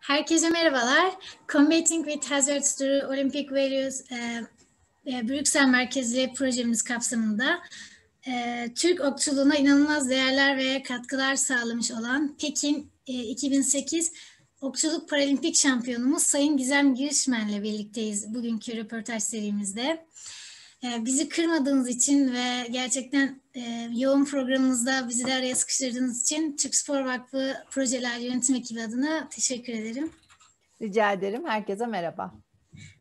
Herkese merhabalar. Combating with Hazards Through Olympic Values e, e, Brüksel merkezli projemiz kapsamında e, Türk okçuluğuna inanılmaz değerler ve katkılar sağlamış olan Pekin e, 2008 Okçuluk Paralimpik Şampiyonumuz Sayın Gizem Girişmen'le birlikteyiz bugünkü röportaj serimizde. E, bizi kırmadığınız için ve gerçekten e, yoğun programınızda bizi de araya sıkıştırdığınız için Türk Spor Vakfı Projeler Yönetim Ekibi adına teşekkür ederim. Rica ederim. Herkese merhaba.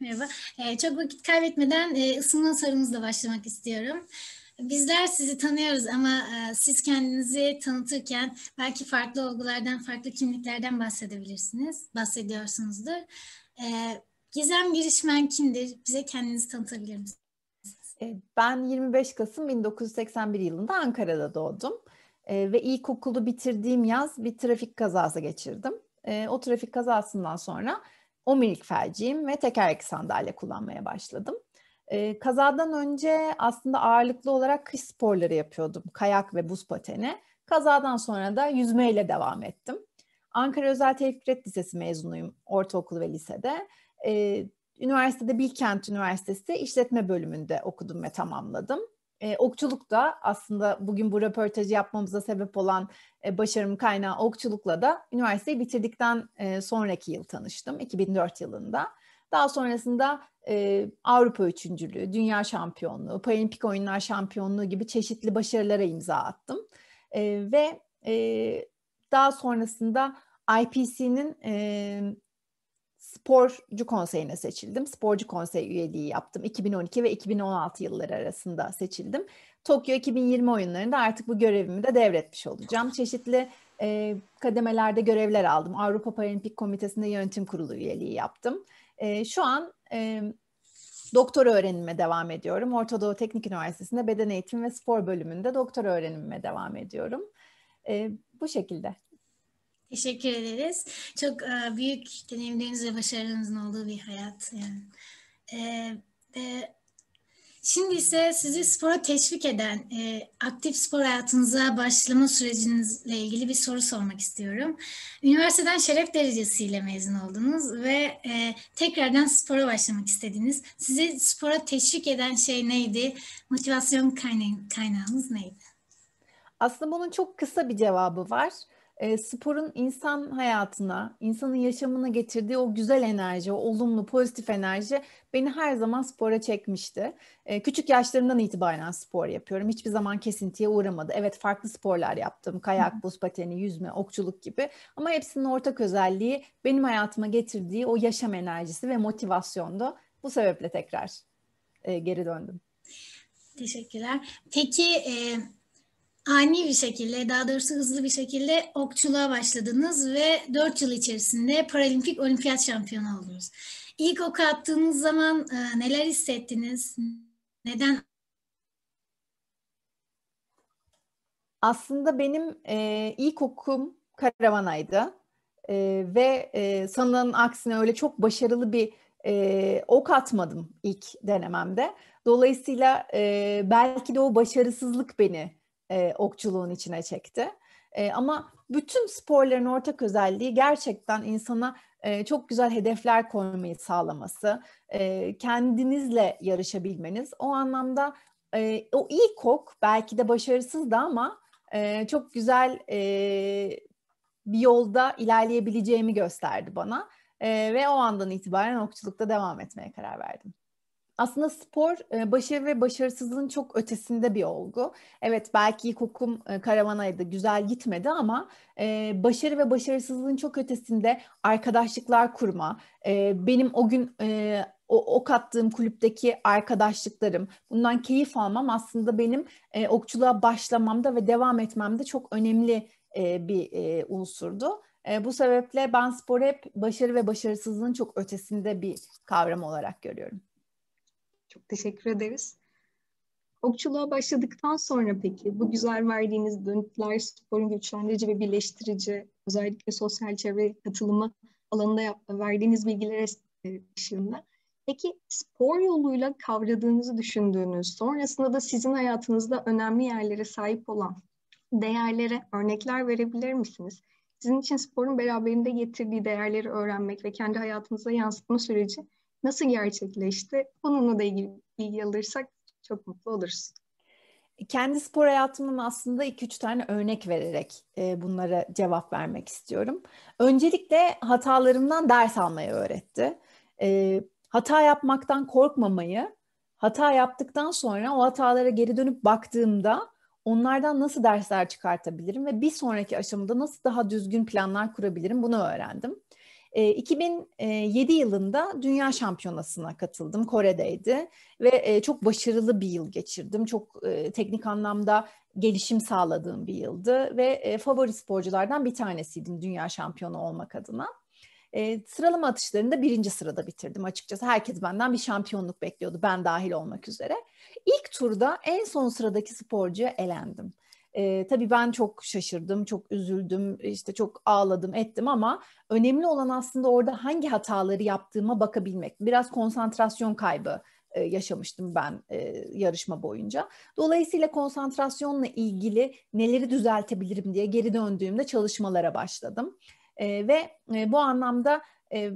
Merhaba. E, çok vakit kaybetmeden e, ısınma sorumuzla başlamak istiyorum. Bizler sizi tanıyoruz ama e, siz kendinizi tanıtırken belki farklı olgulardan, farklı kimliklerden bahsedebilirsiniz, bahsediyorsunuzdur. E, Gizem Girişmen kimdir? Bize kendinizi tanıtabilir misiniz? E, ben 25 Kasım 1981 yılında Ankara'da doğdum. E, ve ilkokulu bitirdiğim yaz bir trafik kazası geçirdim. E, o trafik kazasından sonra omurilik felciyim ve tekerlekli sandalye kullanmaya başladım. E, kazadan önce aslında ağırlıklı olarak kış sporları yapıyordum. Kayak ve buz pateni. Kazadan sonra da yüzmeyle devam ettim. Ankara Özel Tevfik Lisesi mezunuyum ortaokul ve lisede. Üniversitede Bilkent Üniversitesi işletme bölümünde okudum ve tamamladım. E, okçuluk da aslında bugün bu röportajı yapmamıza sebep olan e, başarım kaynağı okçulukla da üniversiteyi bitirdikten e, sonraki yıl tanıştım 2004 yılında. Daha sonrasında e, Avrupa üçüncülüğü, dünya şampiyonluğu, paralimpik oyunlar şampiyonluğu gibi çeşitli başarılara imza attım. E, ve e, daha sonrasında IPC'nin e, sporcu konseyine seçildim. Sporcu konsey üyeliği yaptım. 2012 ve 2016 yılları arasında seçildim. Tokyo 2020 oyunlarında artık bu görevimi de devretmiş olacağım. Çeşitli e, kademelerde görevler aldım. Avrupa Paralimpik Komitesi'nde yönetim kurulu üyeliği yaptım. E, şu an e, doktora öğrenime devam ediyorum. Orta Doğu Teknik Üniversitesi'nde beden eğitimi ve spor bölümünde doktora öğrenimime devam ediyorum. E, bu şekilde. Teşekkür ederiz. Çok e, büyük deneyimleriniz ve başarılarınızın olduğu bir hayat. Yani. E, e, şimdi ise sizi spora teşvik eden, e, aktif spor hayatınıza başlama sürecinizle ilgili bir soru sormak istiyorum. Üniversiteden şeref derecesiyle mezun oldunuz ve e, tekrardan spora başlamak istediniz. Sizi spora teşvik eden şey neydi? Motivasyon kaynağı, kaynağınız neydi? Aslında bunun çok kısa bir cevabı var e, sporun insan hayatına, insanın yaşamına getirdiği o güzel enerji, o olumlu, pozitif enerji beni her zaman spora çekmişti. E, küçük yaşlarımdan itibaren spor yapıyorum. Hiçbir zaman kesintiye uğramadı. Evet farklı sporlar yaptım. Kayak, buz pateni, yüzme, okçuluk gibi. Ama hepsinin ortak özelliği benim hayatıma getirdiği o yaşam enerjisi ve motivasyondu. Bu sebeple tekrar e, geri döndüm. Teşekkürler. Peki e, ani bir şekilde, daha doğrusu hızlı bir şekilde okçuluğa başladınız ve 4 yıl içerisinde paralimpik olimpiyat şampiyonu oldunuz. İlk ok attığınız zaman e, neler hissettiniz? Neden? Aslında benim e, ilk okum karavanaydı e, ve e, sanılanın aksine öyle çok başarılı bir e, ok atmadım ilk denememde. Dolayısıyla e, belki de o başarısızlık beni e, okçuluğun içine çekti. E, ama bütün sporların ortak özelliği gerçekten insana e, çok güzel hedefler koymayı sağlaması, e, kendinizle yarışabilmeniz. O anlamda e, o ilk ok belki de başarısızdı ama e, çok güzel e, bir yolda ilerleyebileceğimi gösterdi bana. E, ve o andan itibaren okçulukta devam etmeye karar verdim aslında spor e, başarı ve başarısızlığın çok ötesinde bir olgu. Evet belki ilkokum e, karavanaydı, güzel gitmedi ama e, başarı ve başarısızlığın çok ötesinde arkadaşlıklar kurma, benim o gün o ok attığım kulüpteki arkadaşlıklarım, bundan keyif almam aslında benim okçuluğa başlamamda ve devam etmemde çok önemli bir unsurdu. bu sebeple ben sporu hep başarı ve başarısızlığın çok ötesinde bir kavram olarak görüyorum. Çok teşekkür ederiz. Okçuluğa başladıktan sonra peki bu güzel verdiğiniz dönütler sporun güçlendirici ve birleştirici özellikle sosyal çevre katılımı alanında verdiğiniz bilgiler ışığında peki spor yoluyla kavradığınızı düşündüğünüz sonrasında da sizin hayatınızda önemli yerlere sahip olan değerlere örnekler verebilir misiniz? Sizin için sporun beraberinde getirdiği değerleri öğrenmek ve kendi hayatınıza yansıtma süreci nasıl gerçekleşti? Bununla da ilgili bilgi alırsak çok mutlu oluruz. Kendi spor hayatımın aslında 2-3 tane örnek vererek e, bunlara cevap vermek istiyorum. Öncelikle hatalarımdan ders almayı öğretti. E, hata yapmaktan korkmamayı, hata yaptıktan sonra o hatalara geri dönüp baktığımda onlardan nasıl dersler çıkartabilirim ve bir sonraki aşamada nasıl daha düzgün planlar kurabilirim bunu öğrendim. 2007 yılında Dünya Şampiyonası'na katıldım. Kore'deydi ve çok başarılı bir yıl geçirdim. Çok teknik anlamda gelişim sağladığım bir yıldı ve favori sporculardan bir tanesiydim dünya şampiyonu olmak adına. sıralama atışlarında birinci sırada bitirdim açıkçası. Herkes benden bir şampiyonluk bekliyordu ben dahil olmak üzere. İlk turda en son sıradaki sporcuya elendim. E, tabii ben çok şaşırdım, çok üzüldüm, işte çok ağladım, ettim ama önemli olan aslında orada hangi hataları yaptığıma bakabilmek. Biraz konsantrasyon kaybı e, yaşamıştım ben e, yarışma boyunca. Dolayısıyla konsantrasyonla ilgili neleri düzeltebilirim diye geri döndüğümde çalışmalara başladım. E, ve e, bu anlamda e,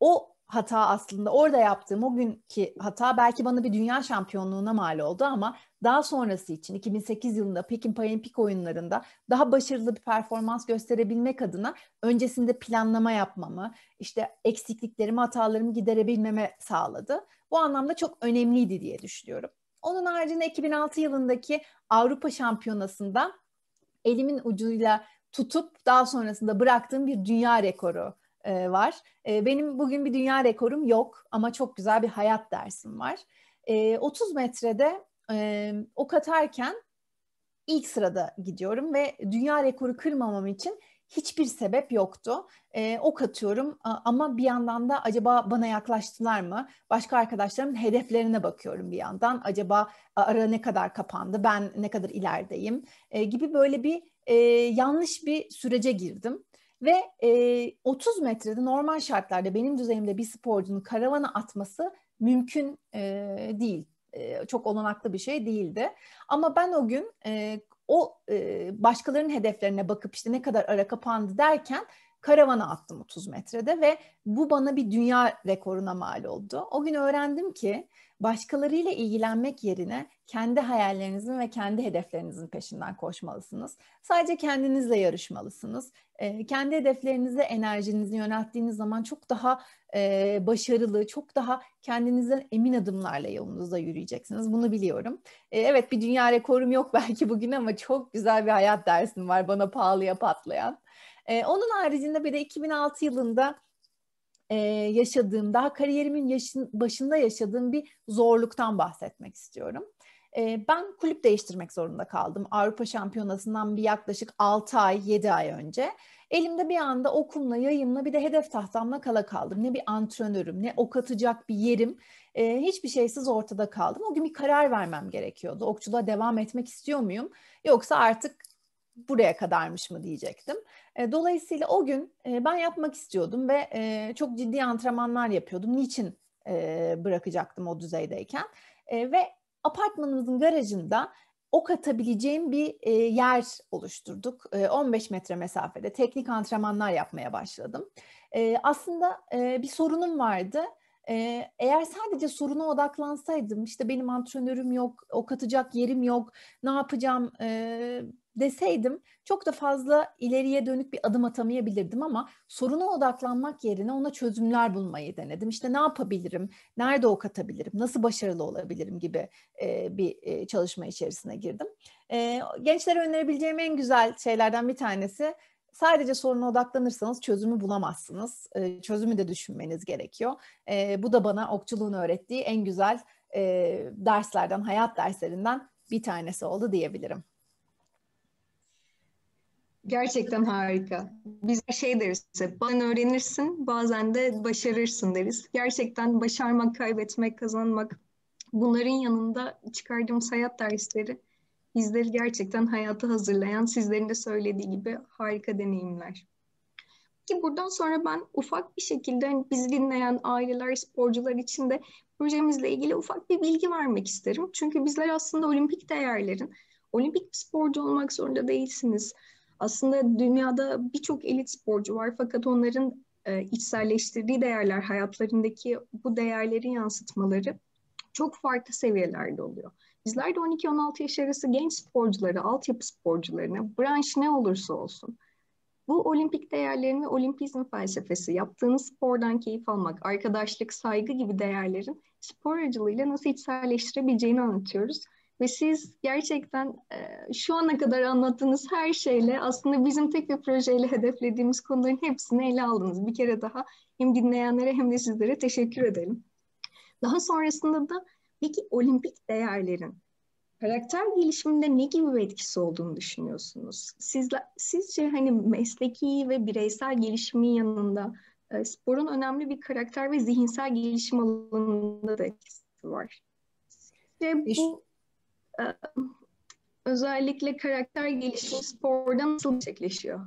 o hata aslında orada yaptığım o günkü hata belki bana bir dünya şampiyonluğuna mal oldu ama daha sonrası için 2008 yılında Pekin Paralimpik oyunlarında daha başarılı bir performans gösterebilmek adına öncesinde planlama yapmamı, işte eksikliklerimi, hatalarımı giderebilmeme sağladı. Bu anlamda çok önemliydi diye düşünüyorum. Onun haricinde 2006 yılındaki Avrupa Şampiyonası'nda elimin ucuyla tutup daha sonrasında bıraktığım bir dünya rekoru e, var. E, benim bugün bir dünya rekorum yok ama çok güzel bir hayat dersim var. E, 30 metrede e, ok atarken ilk sırada gidiyorum ve dünya rekoru kırmamam için hiçbir sebep yoktu. E, ok atıyorum ama bir yandan da acaba bana yaklaştılar mı? Başka arkadaşlarımın hedeflerine bakıyorum bir yandan. Acaba ara ne kadar kapandı? Ben ne kadar ilerideyim? E, gibi böyle bir e, yanlış bir sürece girdim. Ve e, 30 metrede normal şartlarda benim düzeyimde bir sporcunun karavana atması mümkün e, değil. E, çok olanaklı bir şey değildi. Ama ben o gün e, o e, başkalarının hedeflerine bakıp işte ne kadar ara kapandı derken karavana attım 30 metrede ve bu bana bir dünya rekoruna mal oldu. O gün öğrendim ki başkalarıyla ilgilenmek yerine kendi hayallerinizin ve kendi hedeflerinizin peşinden koşmalısınız. Sadece kendinizle yarışmalısınız. E, kendi hedeflerinize enerjinizi yönelttiğiniz zaman çok daha e, başarılı, çok daha kendinizden emin adımlarla yolunuzda yürüyeceksiniz. Bunu biliyorum. E, evet bir dünya rekorum yok belki bugün ama çok güzel bir hayat dersim var bana pahalıya patlayan. E, onun haricinde bir de 2006 yılında e, yaşadığım, daha kariyerimin yaşın, başında yaşadığım bir zorluktan bahsetmek istiyorum. E, ben kulüp değiştirmek zorunda kaldım. Avrupa Şampiyonası'ndan bir yaklaşık 6 ay, 7 ay önce. Elimde bir anda okumla, yayımla bir de hedef tahtamla kala kaldım. Ne bir antrenörüm, ne ok atacak bir yerim. E, hiçbir şeysiz ortada kaldım. O gün bir karar vermem gerekiyordu. Okçuluğa devam etmek istiyor muyum? Yoksa artık buraya kadarmış mı diyecektim. E, dolayısıyla o gün e, ben yapmak istiyordum ve e, çok ciddi antrenmanlar yapıyordum. Niçin bırakacaktım o düzeydeyken? Ve apartmanımızın garajında ok atabileceğim bir yer oluşturduk. E, 15 metre mesafede teknik antrenmanlar yapmaya başladım. Aslında bir sorunum vardı. Eğer sadece soruna odaklansaydım, işte benim antrenörüm yok, ok atacak yerim yok, ne yapacağım, deseydim çok da fazla ileriye dönük bir adım atamayabilirdim ama soruna odaklanmak yerine ona çözümler bulmayı denedim. İşte ne yapabilirim, nerede ok atabilirim, nasıl başarılı olabilirim gibi e, bir e, çalışma içerisine girdim. E, gençlere önerebileceğim en güzel şeylerden bir tanesi sadece soruna odaklanırsanız çözümü bulamazsınız. E, çözümü de düşünmeniz gerekiyor. E, bu da bana okçuluğun öğrettiği en güzel e, derslerden, hayat derslerinden bir tanesi oldu diyebilirim. Gerçekten harika. Biz şey deriz bazen öğrenirsin, bazen de başarırsın deriz. Gerçekten başarmak, kaybetmek, kazanmak bunların yanında çıkardığımız hayat dersleri bizleri gerçekten hayata hazırlayan, sizlerin de söylediği gibi harika deneyimler. Ki buradan sonra ben ufak bir şekilde hani bizi dinleyen aileler, sporcular için de projemizle ilgili ufak bir bilgi vermek isterim. Çünkü bizler aslında olimpik değerlerin, olimpik bir sporcu olmak zorunda değilsiniz Aslında dünyada birçok elit sporcu var fakat onların e, içselleştirdiği değerler, hayatlarındaki bu değerleri yansıtmaları çok farklı seviyelerde oluyor. Bizler de 12-16 yaş arası genç sporcuları, altyapı sporcularına, branş ne olursa olsun, bu olimpik değerlerin ve olimpizm felsefesi, yaptığınız spordan keyif almak, arkadaşlık, saygı gibi değerlerin spor aracılığıyla nasıl içselleştirebileceğini anlatıyoruz. Ve siz gerçekten e, şu ana kadar anlattığınız her şeyle aslında bizim tek bir projeyle hedeflediğimiz konuların hepsini ele aldınız. Bir kere daha hem dinleyenlere hem de sizlere teşekkür edelim. Daha sonrasında da peki olimpik değerlerin karakter gelişiminde ne gibi bir etkisi olduğunu düşünüyorsunuz? Sizler, sizce hani mesleki ve bireysel gelişimin yanında e, sporun önemli bir karakter ve zihinsel gelişim alanında da etkisi var. Sizce bu özellikle karakter gelişimi sporda nasıl gerçekleşiyor?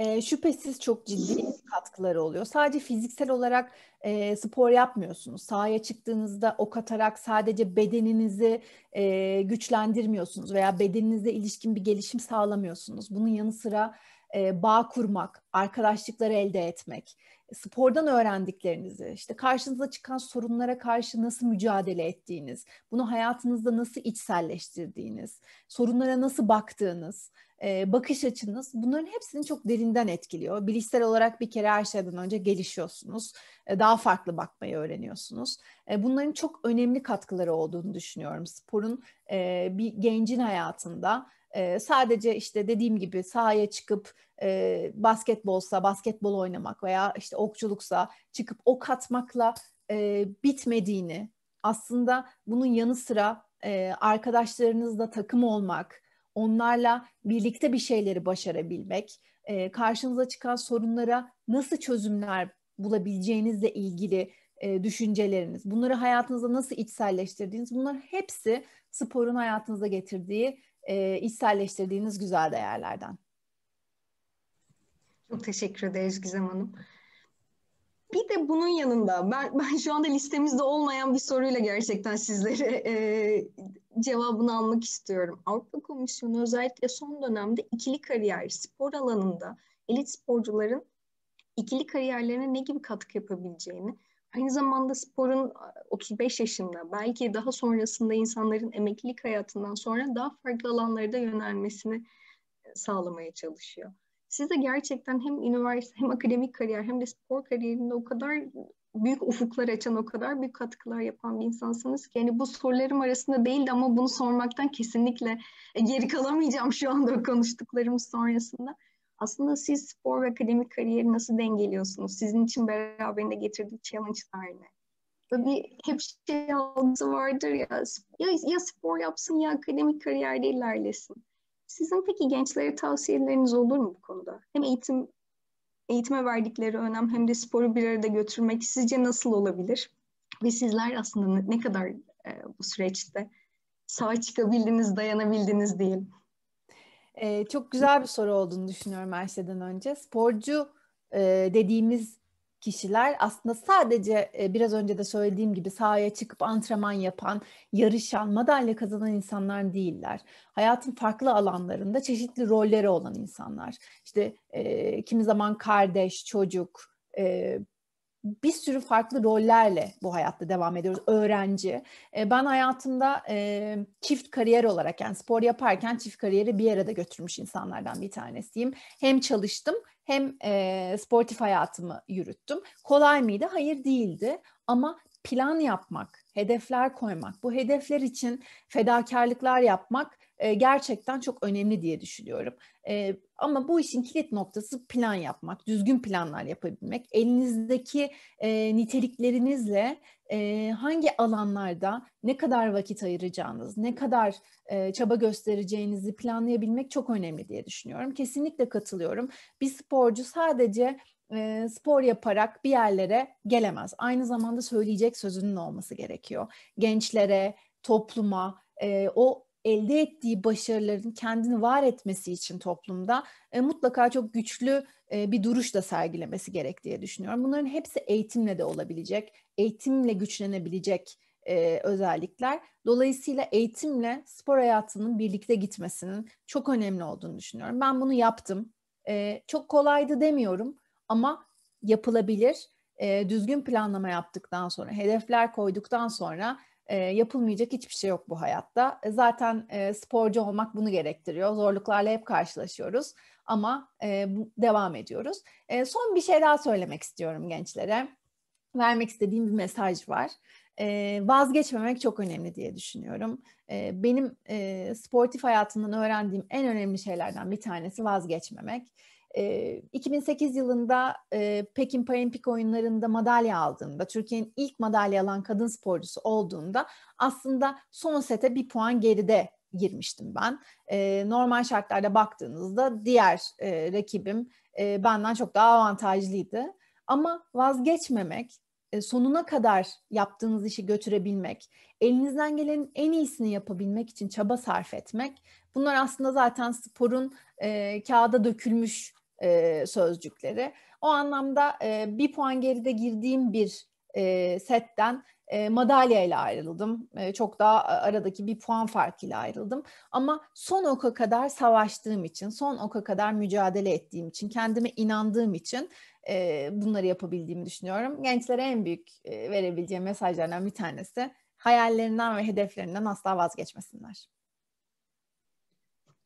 E, şüphesiz çok ciddi katkıları oluyor. Sadece fiziksel olarak e, spor yapmıyorsunuz. Sahaya çıktığınızda ok atarak sadece bedeninizi e, güçlendirmiyorsunuz veya bedeninizle ilişkin bir gelişim sağlamıyorsunuz. Bunun yanı sıra e, bağ kurmak, arkadaşlıkları elde etmek, spordan öğrendiklerinizi, işte karşınıza çıkan sorunlara karşı nasıl mücadele ettiğiniz, bunu hayatınızda nasıl içselleştirdiğiniz, sorunlara nasıl baktığınız, e, bakış açınız bunların hepsini çok derinden etkiliyor. Bilişsel olarak bir kere her şeyden önce gelişiyorsunuz. E, daha farklı bakmayı öğreniyorsunuz. E, bunların çok önemli katkıları olduğunu düşünüyorum. Sporun e, bir gencin hayatında e, sadece işte dediğim gibi sahaya çıkıp e, basketbolsa basketbol oynamak veya işte okçuluksa çıkıp ok atmakla e, bitmediğini aslında bunun yanı sıra e, arkadaşlarınızla takım olmak, onlarla birlikte bir şeyleri başarabilmek, e, karşınıza çıkan sorunlara nasıl çözümler bulabileceğinizle ilgili e, düşünceleriniz, bunları hayatınızda nasıl içselleştirdiğiniz, bunlar hepsi sporun hayatınıza getirdiği, e, içselleştirdiğiniz güzel değerlerden. Çok teşekkür ederiz Gizem Hanım. Bir de bunun yanında ben, ben şu anda listemizde olmayan bir soruyla gerçekten sizlere e, cevabını almak istiyorum. Avrupa Komisyonu özellikle son dönemde ikili kariyer spor alanında elit sporcuların ikili kariyerlerine ne gibi katkı yapabileceğini, aynı zamanda sporun 35 yaşında belki daha sonrasında insanların emeklilik hayatından sonra daha farklı alanlarda yönelmesini sağlamaya çalışıyor. Siz de gerçekten hem üniversite hem akademik kariyer hem de spor kariyerinde o kadar büyük ufuklar açan, o kadar büyük katkılar yapan bir insansınız ki yani bu sorularım arasında değildi ama bunu sormaktan kesinlikle geri kalamayacağım şu anda konuştuklarımız sonrasında. Aslında siz spor ve akademik kariyeri nasıl dengeliyorsunuz? Sizin için beraberinde getirdiği challenge'lar ne? Böyle bir hep şey algısı vardır ya, ya, ya spor yapsın ya akademik kariyerde ilerlesin. Sizin peki gençlere tavsiyeleriniz olur mu bu konuda? Hem eğitim eğitime verdikleri önem hem de sporu bir arada götürmek sizce nasıl olabilir? Ve sizler aslında ne kadar e, bu süreçte sağ çıkabildiniz, dayanabildiniz diyelim. Ee, çok güzel bir soru olduğunu düşünüyorum her şeyden önce. Sporcu e, dediğimiz kişiler aslında sadece e, biraz önce de söylediğim gibi sahaya çıkıp antrenman yapan, yarışan, madalya kazanan insanlar değiller. Hayatın farklı alanlarında çeşitli rolleri olan insanlar. İşte e, kimi zaman kardeş, çocuk, e, bir sürü farklı rollerle bu hayatta devam ediyoruz. Öğrenci. E, ben hayatımda e, çift kariyer olarak yani spor yaparken çift kariyeri bir yere de götürmüş insanlardan bir tanesiyim. Hem çalıştım hem e, sportif hayatımı yürüttüm. Kolay mıydı? Hayır değildi. Ama plan yapmak, hedefler koymak, bu hedefler için fedakarlıklar yapmak gerçekten çok önemli diye düşünüyorum. Ama bu işin kilit noktası plan yapmak, düzgün planlar yapabilmek. Elinizdeki e, niteliklerinizle e, hangi alanlarda ne kadar vakit ayıracağınız, ne kadar e, çaba göstereceğinizi planlayabilmek çok önemli diye düşünüyorum. Kesinlikle katılıyorum. Bir sporcu sadece e, spor yaparak bir yerlere gelemez. Aynı zamanda söyleyecek sözünün olması gerekiyor. Gençlere, topluma, e, o elde ettiği başarıların kendini var etmesi için toplumda e, mutlaka çok güçlü e, bir duruş da sergilemesi gerek diye düşünüyorum. Bunların hepsi eğitimle de olabilecek, eğitimle güçlenebilecek e, özellikler. Dolayısıyla eğitimle spor hayatının birlikte gitmesinin çok önemli olduğunu düşünüyorum. Ben bunu yaptım. E, çok kolaydı demiyorum ama yapılabilir. E, düzgün planlama yaptıktan sonra, hedefler koyduktan sonra e, yapılmayacak hiçbir şey yok bu hayatta. E, zaten e, sporcu olmak bunu gerektiriyor. Zorluklarla hep karşılaşıyoruz ama e, devam ediyoruz. E, son bir şey daha söylemek istiyorum gençlere. Vermek istediğim bir mesaj var. E, vazgeçmemek çok önemli diye düşünüyorum. E, benim e, sportif hayatımdan öğrendiğim en önemli şeylerden bir tanesi vazgeçmemek. E, 2008 yılında e, Pekin Paralimpik oyunlarında madalya aldığında, Türkiye'nin ilk madalya alan kadın sporcusu olduğunda aslında son sete bir puan geride girmiştim ben. Normal şartlarda baktığınızda diğer rakibim benden çok daha avantajlıydı. Ama vazgeçmemek, e, sonuna kadar yaptığınız işi götürebilmek, elinizden gelenin en iyisini yapabilmek için çaba sarf etmek, bunlar aslında zaten sporun e, kağıda dökülmüş e, sözcükleri. O anlamda e, bir puan geride girdiğim bir e, setten e, madalya ile ayrıldım. E, çok daha aradaki bir puan farkıyla ayrıldım. Ama son oka kadar savaştığım için, son oka kadar mücadele ettiğim için, kendime inandığım için e, bunları yapabildiğimi düşünüyorum. Gençlere en büyük e, verebileceğim mesajlardan bir tanesi hayallerinden ve hedeflerinden asla vazgeçmesinler.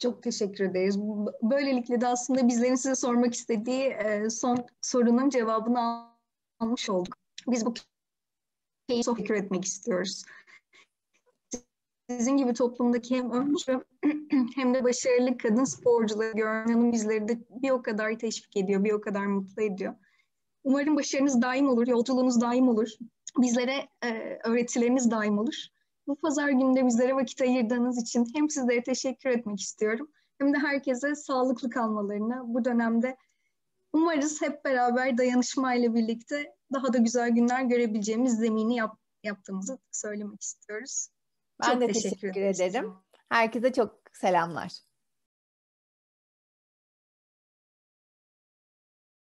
Çok teşekkür ederiz. Böylelikle de aslında bizlerin size sormak istediği e, son sorunun cevabını almış olduk. Biz bu şeyi teşekkür etmek istiyoruz. Sizin gibi toplumdaki hem ölmüş hem de başarılı kadın sporcuları görmenin bizleri de bir o kadar teşvik ediyor, bir o kadar mutlu ediyor. Umarım başarınız daim olur, yolculuğunuz daim olur. Bizlere e, öğretileriniz daim olur. Bu pazar gününde bizlere vakit ayırdığınız için hem sizlere teşekkür etmek istiyorum hem de herkese sağlıklı kalmalarını bu dönemde umarız hep beraber dayanışmayla birlikte daha da güzel günler görebileceğimiz zemini yap, yaptığımızı söylemek istiyoruz. Ben çok de teşekkür, teşekkür ederim. Herkese çok selamlar.